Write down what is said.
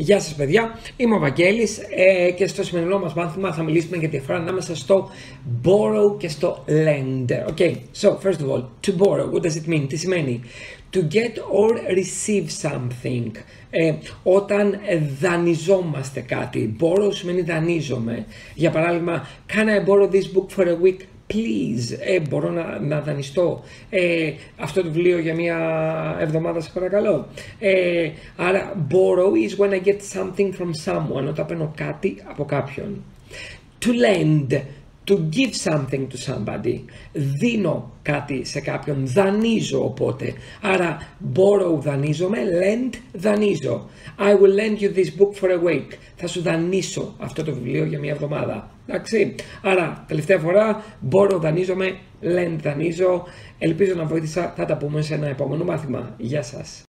Γεια σας παιδιά, είμαι ο Βαγγέλης ε, και στο σημερινό μας μάθημα θα μιλήσουμε για τη διαφορά ανάμεσα στο borrow και στο lend. Okay, so first of all, to borrow, what does it mean? Τι σημαίνει; To get or receive something. Ε, όταν δανειζόμαστε κάτι. Borrow σημαίνει δανείζομαι. Για παράδειγμα, can I borrow this book for a week? Please, ε, μπορώ να, να δανειστώ ε, αυτό το βιβλίο για μια εβδομάδα σε παρακαλώ. Ε, άρα borrow is when I get something from someone, όταν παίρνω κάτι από κάποιον. To lend, to give something to somebody. Δίνω κάτι σε κάποιον, δανείζω οπότε. Άρα borrow δανείζομαι, lend δανείζω. I will lend you this book for a week. Θα σου δανείσω αυτό το βιβλίο για μια εβδομάδα. Εντάξει. Άρα, τελευταία φορά, borrow δανείζομαι, lend δανείζω. Ελπίζω να βοήθησα. Θα τα πούμε σε ένα επόμενο μάθημα. Γεια σας.